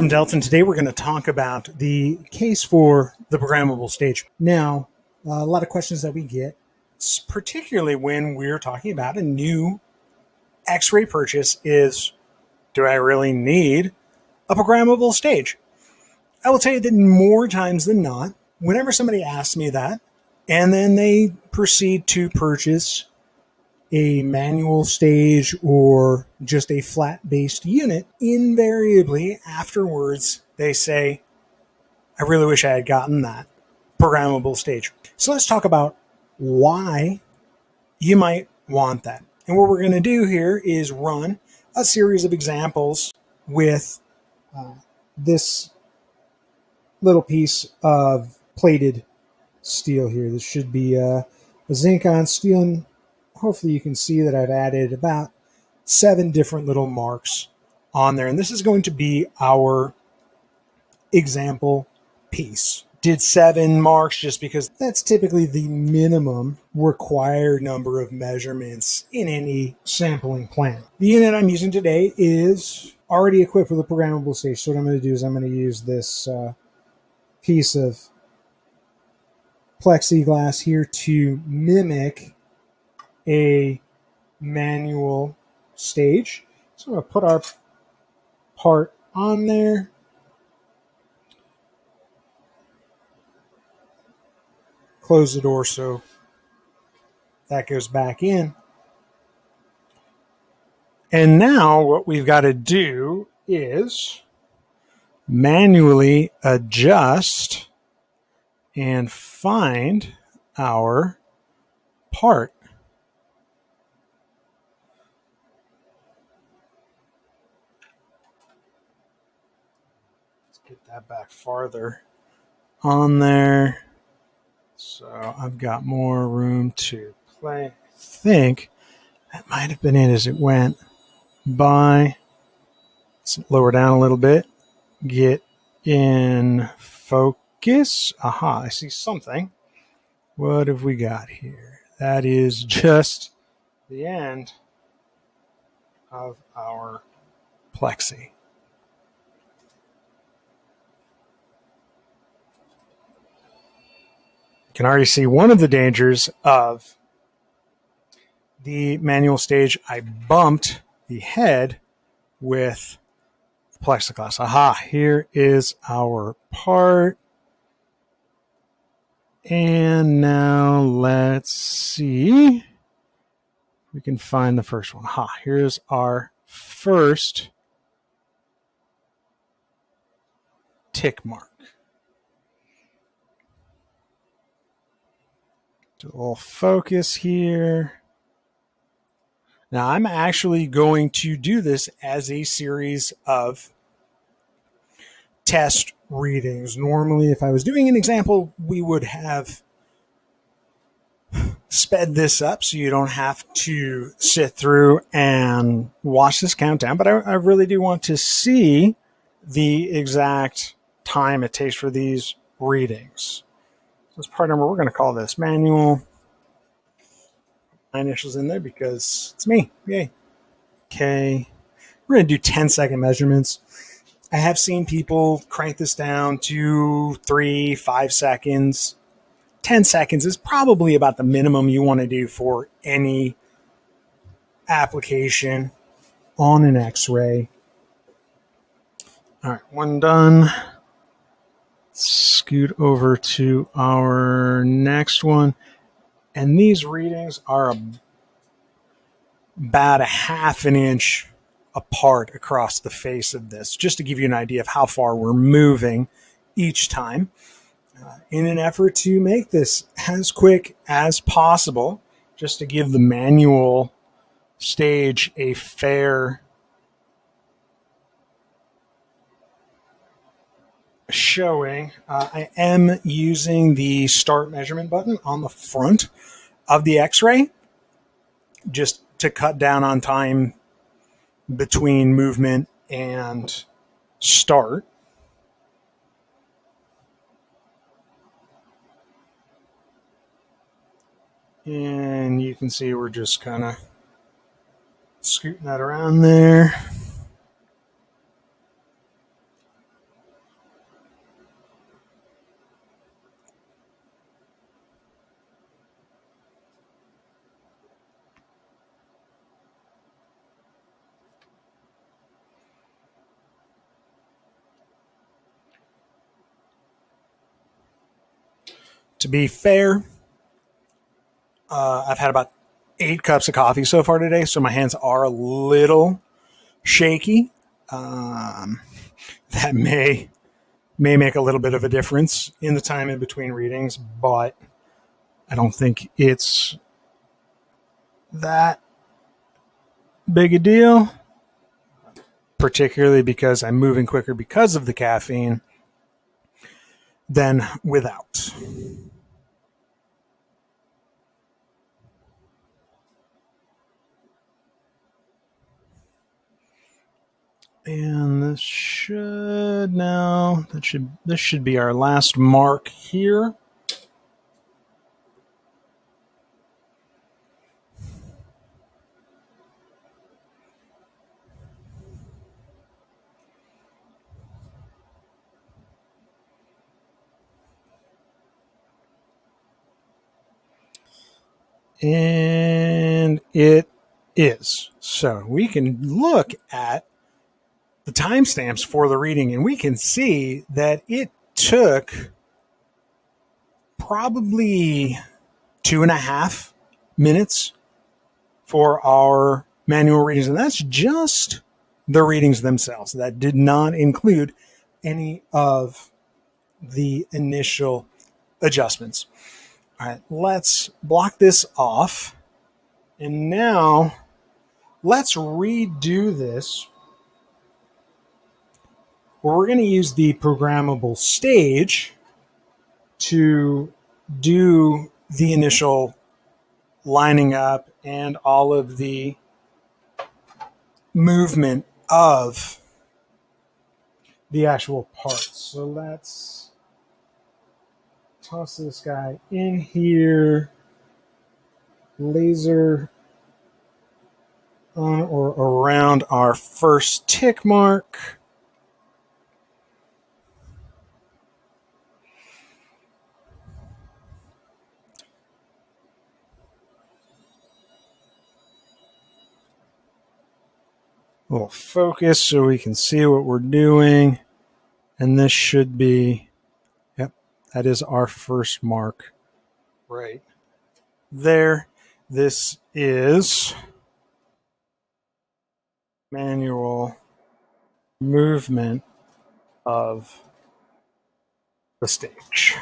from Delta, and today we're going to talk about the case for the programmable stage. Now, a lot of questions that we get, particularly when we're talking about a new X ray purchase, is do I really need a programmable stage? I will tell you that more times than not, whenever somebody asks me that, and then they proceed to purchase a manual stage or just a flat based unit, invariably afterwards they say, I really wish I had gotten that programmable stage. So let's talk about why you might want that. And what we're going to do here is run a series of examples with uh, this little piece of plated steel here. This should be uh, a zinc on steel hopefully you can see that I've added about seven different little marks on there. And this is going to be our example piece. Did seven marks just because that's typically the minimum required number of measurements in any sampling plan. The unit I'm using today is already equipped with a programmable stage. So what I'm going to do is I'm going to use this uh, piece of plexiglass here to mimic a manual stage. So I'm going to put our part on there. Close the door so that goes back in. And now what we've got to do is manually adjust and find our part. That back farther on there. So I've got more room to play. I think that might have been it as it went by. Let's lower down a little bit. Get in focus. Aha, I see something. What have we got here? That is just the end of our plexi. Can already see one of the dangers of the manual stage. I bumped the head with the plexiglass. Aha, here is our part. And now let's see. We can find the first one. Ha, here's our first tick mark. Do a little focus here. Now I'm actually going to do this as a series of test readings. Normally, if I was doing an example, we would have sped this up so you don't have to sit through and watch this countdown. But I, I really do want to see the exact time it takes for these readings. This part number, we're going to call this manual. My initials in there because it's me. Yay. Okay. We're going to do 10 second measurements. I have seen people crank this down to three, five seconds. 10 seconds is probably about the minimum you want to do for any application on an x ray. All right, one done scoot over to our next one. And these readings are about a half an inch apart across the face of this, just to give you an idea of how far we're moving each time. Uh, in an effort to make this as quick as possible, just to give the manual stage a fair showing, uh, I am using the start measurement button on the front of the x-ray just to cut down on time between movement and start. And you can see we're just kind of scooting that around there. To be fair, uh, I've had about eight cups of coffee so far today, so my hands are a little shaky. Um, that may may make a little bit of a difference in the time in between readings, but I don't think it's that big a deal, particularly because I'm moving quicker because of the caffeine than without. And this should now that should this should be our last mark here. And it is. So we can look at the timestamps for the reading and we can see that it took probably two and a half minutes for our manual readings. And that's just the readings themselves. That did not include any of the initial adjustments. All right, let's block this off. And now let's redo this. Where we're going to use the programmable stage to do the initial lining up and all of the movement of the actual parts. So let's toss this guy in here. Laser on or around our first tick mark. We'll focus so we can see what we're doing. And this should be that is our first mark right there. This is manual movement of the stage.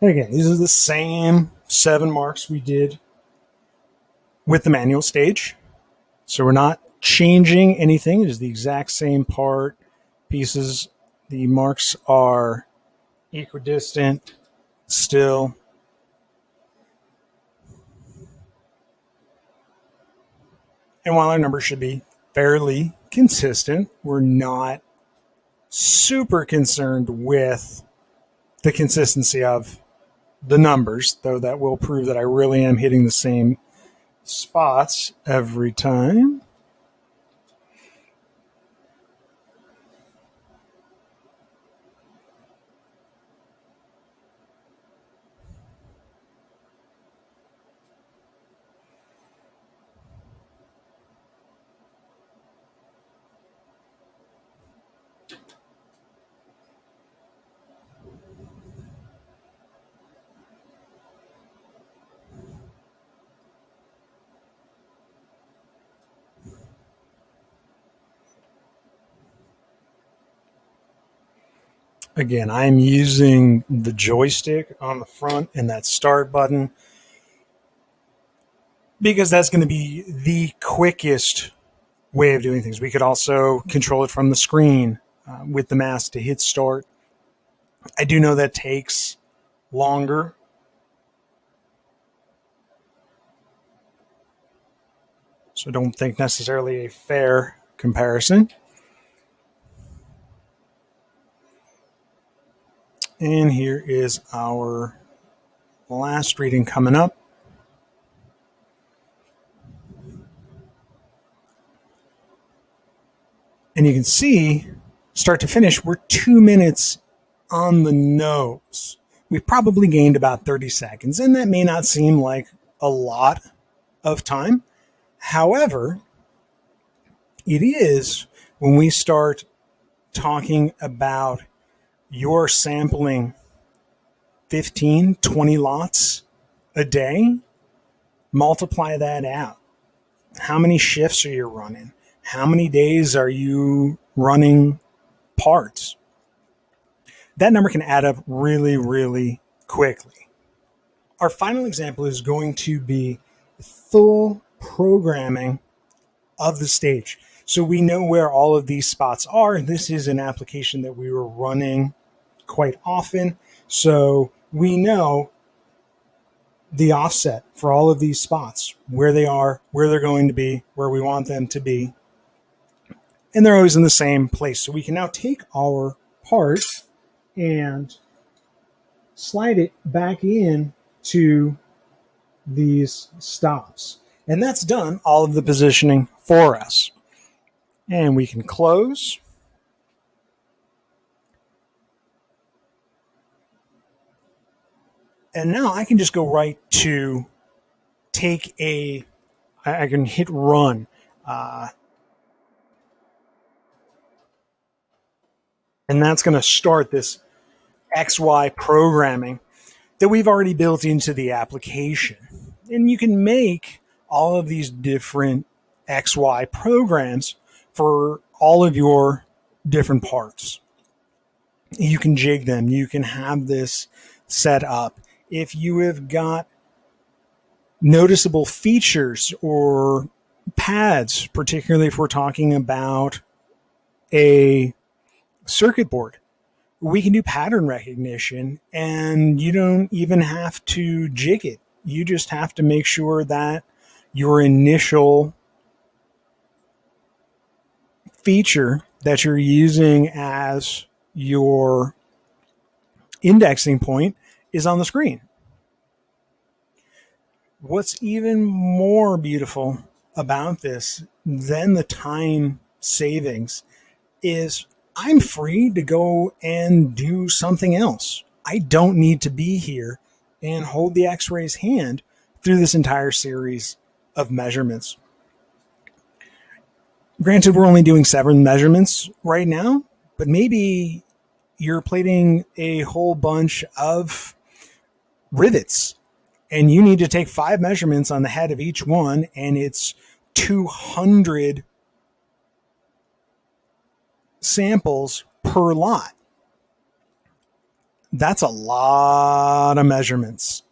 And again, these are the same seven marks we did with the manual stage. So we're not changing anything. It is the exact same part, pieces. The marks are equidistant still. And while our numbers should be fairly consistent, we're not super concerned with the consistency of the numbers, though that will prove that I really am hitting the same spots every time. Again, I'm using the joystick on the front and that start button because that's going to be the quickest way of doing things. We could also control it from the screen uh, with the mouse to hit start. I do know that takes longer. So don't think necessarily a fair comparison. And here is our last reading coming up. And you can see, start to finish, we're two minutes on the nose. We've probably gained about 30 seconds, and that may not seem like a lot of time. However, it is when we start talking about your sampling 15, 20 lots a day, multiply that out. How many shifts are you running? How many days are you running parts? That number can add up really, really quickly. Our final example is going to be full programming of the stage. So we know where all of these spots are. This is an application that we were running quite often. So we know the offset for all of these spots, where they are, where they're going to be, where we want them to be. And they're always in the same place. So we can now take our part and slide it back in to these stops. And that's done all of the positioning for us. And we can close. And now I can just go right to take a, I can hit run. Uh, and that's going to start this XY programming that we've already built into the application. And you can make all of these different XY programs for all of your different parts. You can jig them. You can have this set up. If you have got noticeable features or pads, particularly if we're talking about a circuit board, we can do pattern recognition and you don't even have to jig it. You just have to make sure that your initial feature that you're using as your indexing point is on the screen. What's even more beautiful about this than the time savings is I'm free to go and do something else. I don't need to be here and hold the x ray's hand through this entire series of measurements. Granted, we're only doing seven measurements right now, but maybe you're plating a whole bunch of rivets and you need to take five measurements on the head of each one and it's 200 samples per lot. That's a lot of measurements.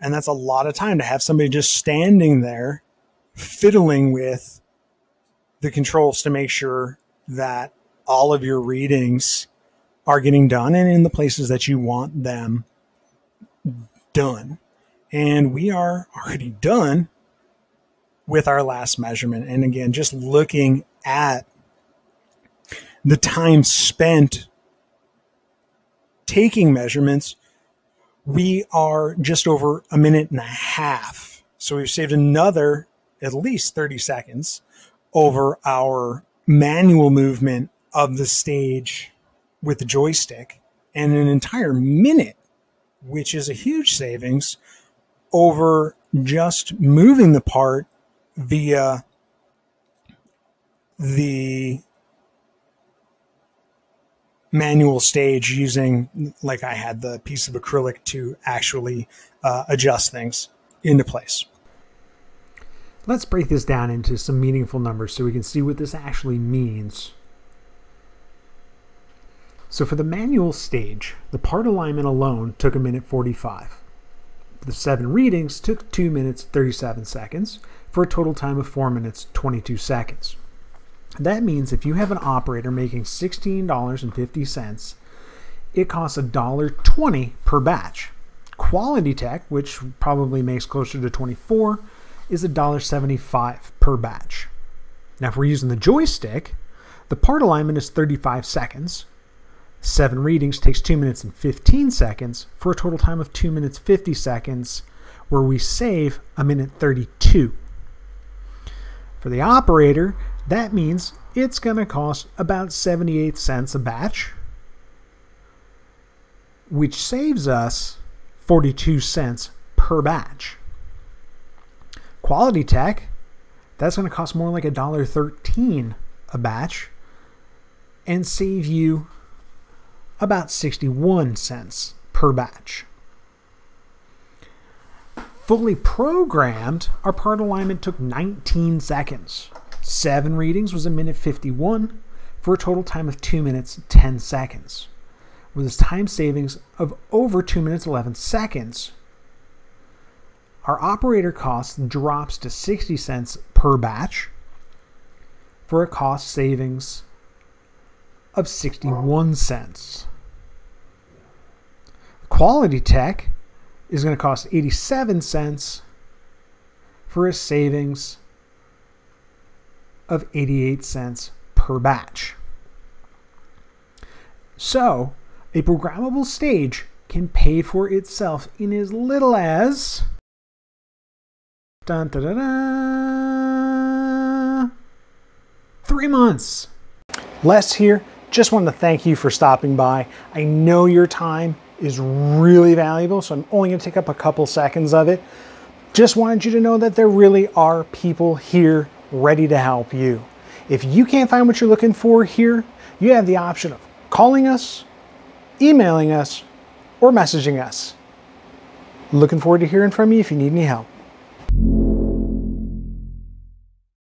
And that's a lot of time to have somebody just standing there fiddling with the controls to make sure that all of your readings are getting done and in the places that you want them done. And we are already done with our last measurement. And again, just looking at the time spent taking measurements, we are just over a minute and a half. So we've saved another at least 30 seconds over our manual movement of the stage with the joystick and an entire minute, which is a huge savings over just moving the part via the manual stage using like I had the piece of acrylic to actually uh, adjust things into place. Let's break this down into some meaningful numbers so we can see what this actually means. So for the manual stage, the part alignment alone took a minute 45. The seven readings took 2 minutes 37 seconds for a total time of 4 minutes 22 seconds. That means if you have an operator making $16.50, it costs $1.20 per batch. Quality Tech, which probably makes closer to 24, is $1.75 per batch. Now, if we're using the joystick, the part alignment is 35 seconds. Seven readings takes 2 minutes and 15 seconds for a total time of 2 minutes 50 seconds, where we save a minute 32. For the operator, that means it's going to cost about 78 cents a batch, which saves us 42 cents per batch. Quality Tech, that's going to cost more like $1.13 a batch and save you about 61 cents per batch. Fully programmed, our part alignment took 19 seconds. Seven readings was a minute 51 for a total time of 2 minutes 10 seconds. With a time savings of over 2 minutes 11 seconds, our operator cost drops to 60 cents per batch for a cost savings of 61 cents. Quality Tech is going to cost 87 cents for a savings of 88 cents per batch. So, a programmable stage can pay for itself in as little as dun, three months. Less here. Just wanted to thank you for stopping by. I know your time is really valuable, so I'm only going to take up a couple seconds of it. Just wanted you to know that there really are people here ready to help you. If you can't find what you're looking for here, you have the option of calling us, emailing us, or messaging us. Looking forward to hearing from you if you need any help.